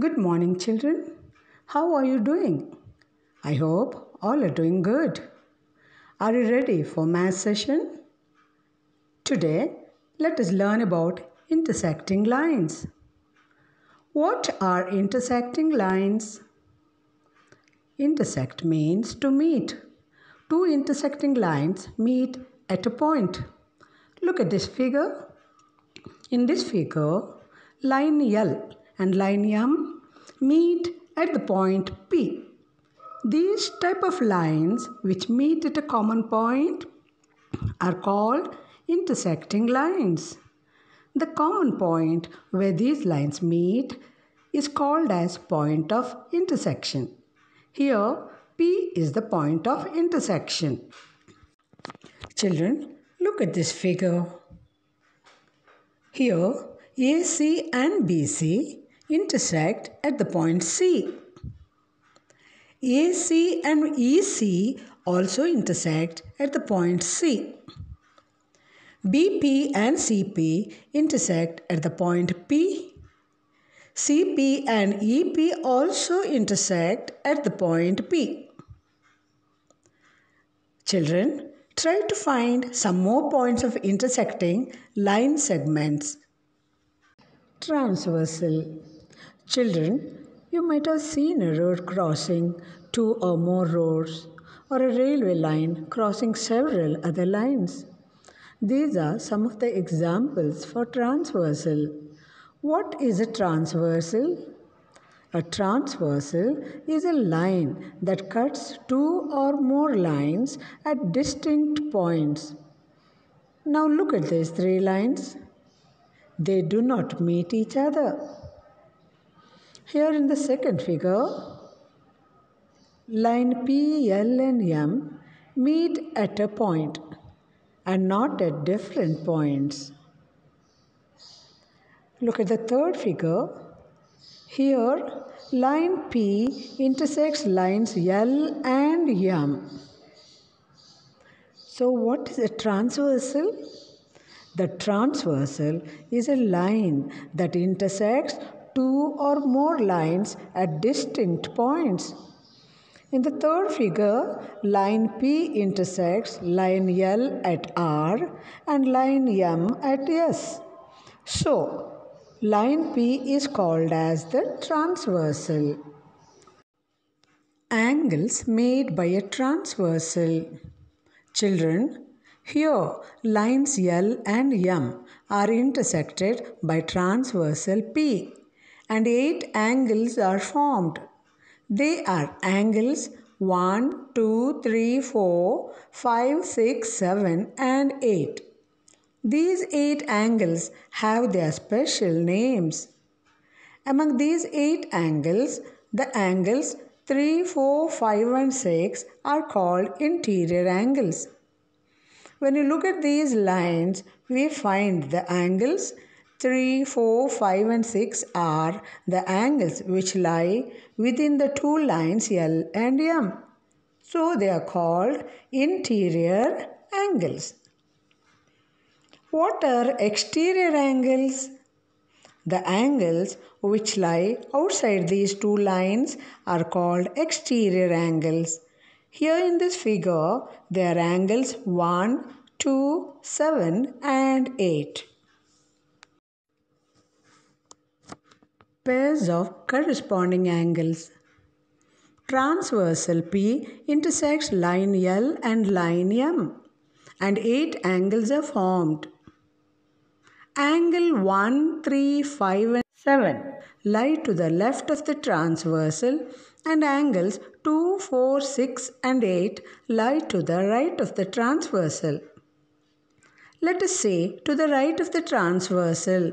Good morning, children. How are you doing? I hope all are doing good. Are you ready for math session? Today, let us learn about intersecting lines. What are intersecting lines? Intersect means to meet. Two intersecting lines meet at a point. Look at this figure. In this figure, line L and line M meet at the point P. These type of lines which meet at a common point are called intersecting lines. The common point where these lines meet is called as point of intersection. Here P is the point of intersection. Children, look at this figure. Here AC and BC intersect at the point C. AC and EC also intersect at the point C. BP and CP intersect at the point P. CP and EP also intersect at the point P. Children, try to find some more points of intersecting line segments. Transversal Children, you might have seen a road crossing two or more roads or a railway line crossing several other lines. These are some of the examples for transversal. What is a transversal? A transversal is a line that cuts two or more lines at distinct points. Now look at these three lines. They do not meet each other. Here in the second figure, line P, L and M meet at a point and not at different points. Look at the third figure. Here, line P intersects lines L and M. So, what is a transversal? The transversal is a line that intersects two or more lines at distinct points. In the third figure, line P intersects line L at R and line M at S. So, line P is called as the transversal. Angles made by a transversal. Children, here lines L and M are intersected by transversal P and eight angles are formed. They are angles 1, 2, 3, 4, 5, 6, 7 and 8. These eight angles have their special names. Among these eight angles, the angles 3, 4, 5 and 6 are called interior angles. When you look at these lines, we find the angles 3, 4, 5 and 6 are the angles which lie within the two lines L and M. So they are called interior angles. What are exterior angles? The angles which lie outside these two lines are called exterior angles. Here in this figure, there are angles 1, 2, 7 and 8. Pairs of corresponding angles. Transversal P intersects line L and line M and 8 angles are formed. Angle 1, 3, 5 and 7 lie to the left of the transversal and angles 2, 4, 6 and 8 lie to the right of the transversal. Let us say to the right of the transversal.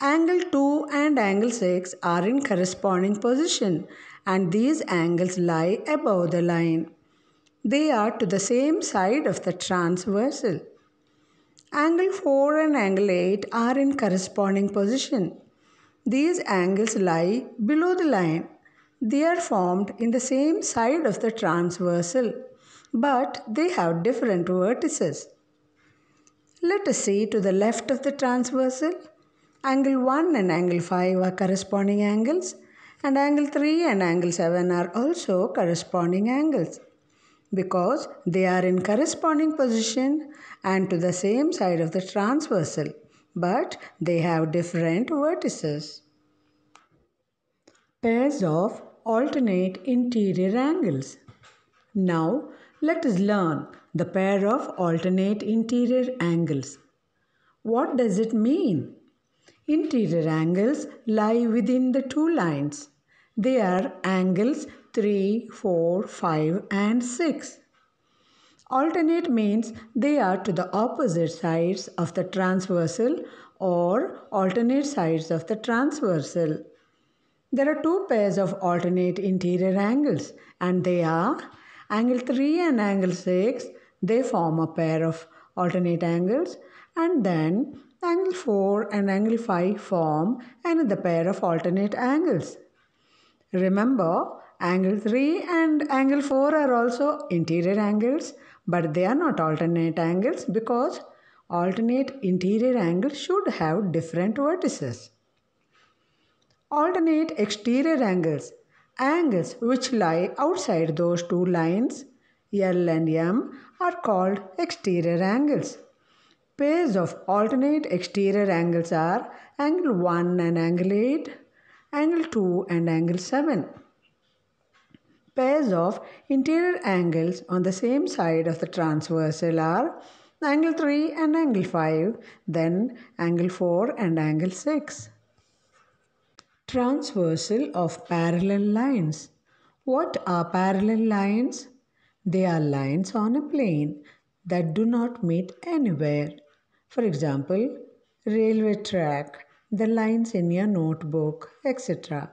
Angle 2 and angle 6 are in corresponding position and these angles lie above the line. They are to the same side of the transversal. Angle 4 and angle 8 are in corresponding position. These angles lie below the line. They are formed in the same side of the transversal, but they have different vertices. Let us see to the left of the transversal Angle 1 and angle 5 are corresponding angles and angle 3 and angle 7 are also corresponding angles because they are in corresponding position and to the same side of the transversal but they have different vertices. Pairs of alternate interior angles. Now let us learn the pair of alternate interior angles. What does it mean? Interior angles lie within the two lines. They are angles 3, 4, 5 and 6. Alternate means they are to the opposite sides of the transversal or alternate sides of the transversal. There are two pairs of alternate interior angles and they are angle 3 and angle 6. They form a pair of alternate angles and then angle 4 and angle 5 form another pair of alternate angles. Remember, angle 3 and angle 4 are also interior angles but they are not alternate angles because alternate interior angles should have different vertices. Alternate exterior angles, angles which lie outside those two lines, L and M, are called exterior angles. Pairs of alternate exterior angles are angle 1 and angle 8, angle 2 and angle 7. Pairs of interior angles on the same side of the transversal are angle 3 and angle 5, then angle 4 and angle 6. Transversal of parallel lines. What are parallel lines? They are lines on a plane that do not meet anywhere. For example, railway track, the lines in your notebook, etc.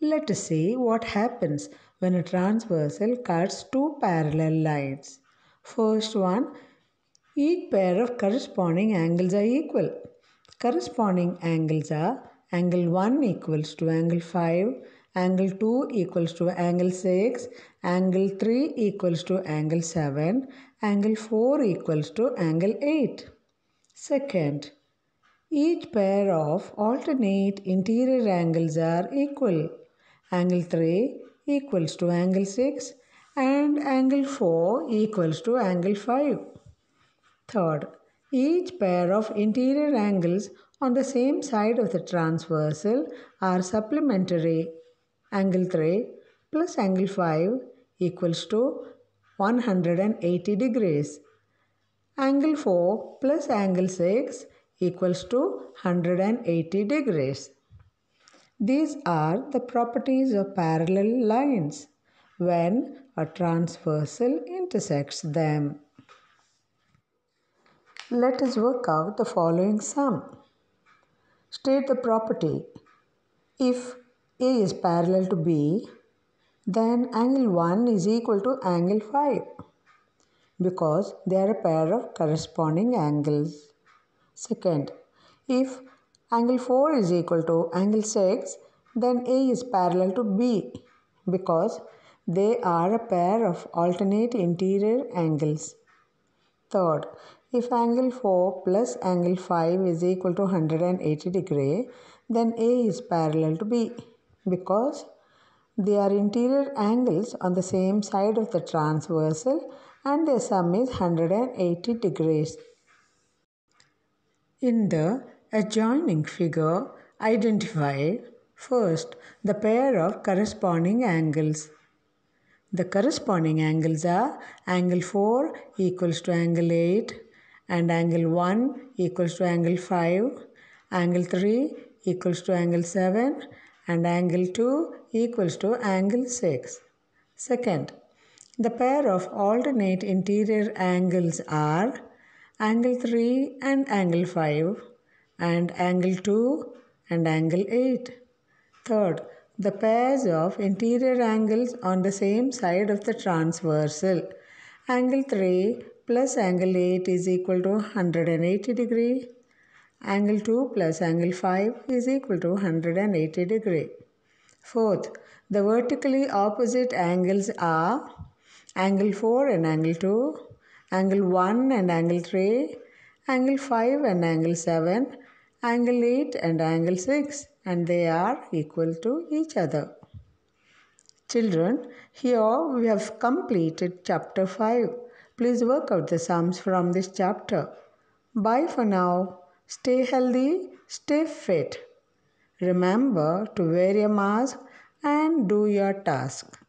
Let us see what happens when a transversal cuts two parallel lines. First one, each pair of corresponding angles are equal. Corresponding angles are angle 1 equals to angle 5, angle 2 equals to angle 6, angle 3 equals to angle 7, angle 4 equals to angle 8. Second, each pair of alternate interior angles are equal. Angle 3 equals to angle 6 and angle 4 equals to angle 5. Third, each pair of interior angles on the same side of the transversal are supplementary. Angle 3 plus angle 5 equals to 180 degrees. Angle 4 plus angle 6 equals to 180 degrees. These are the properties of parallel lines when a transversal intersects them. Let us work out the following sum. State the property. If A is parallel to B, then angle 1 is equal to angle 5 because they are a pair of corresponding angles. Second, if Angle 4 is equal to angle 6 then A is parallel to B because they are a pair of alternate interior angles. Third, if angle 4 plus angle 5 is equal to 180 degree then A is parallel to B because they are interior angles on the same side of the transversal and the sum is 180 degrees. In the adjoining figure, identify first the pair of corresponding angles. The corresponding angles are angle 4 equals to angle 8 and angle 1 equals to angle 5, angle 3 equals to angle 7 and angle 2 equals to angle 6. Second, the pair of alternate interior angles are angle 3 and angle 5 and angle 2 and angle 8. Third, the pairs of interior angles on the same side of the transversal. Angle 3 plus angle 8 is equal to 180 degree. Angle 2 plus angle 5 is equal to 180 degree. Fourth, the vertically opposite angles are angle 4 and angle 2, angle 1 and angle 3, angle 5 and angle 7, angle 8 and angle 6 and they are equal to each other. Children, here we have completed chapter 5. Please work out the sums from this chapter. Bye for now. Stay healthy, stay fit. Remember to wear your mask and do your task.